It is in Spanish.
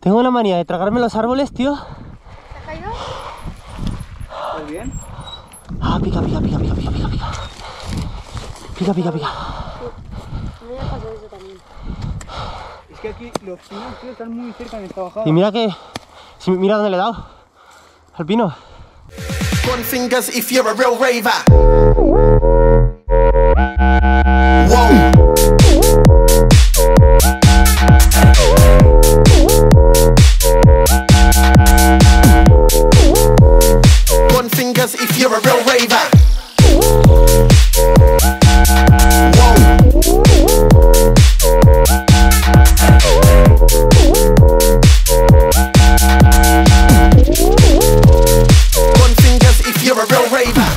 Tengo una manía de tragarme los árboles, tío. ¿Te has caído? ¿Estás bien? Ah, pica, pica, pica, pica, pica, pica, pica. Pica, pica, pica. Me ha pasado eso también. Es que aquí los pinos, tío, están muy cerca en esta bajada. Y mira que... si- mira dónde le he dado. Al pino. Gun fingers if you're a real raver. you're a real raver. Whoa. Fingers if you're a real raver.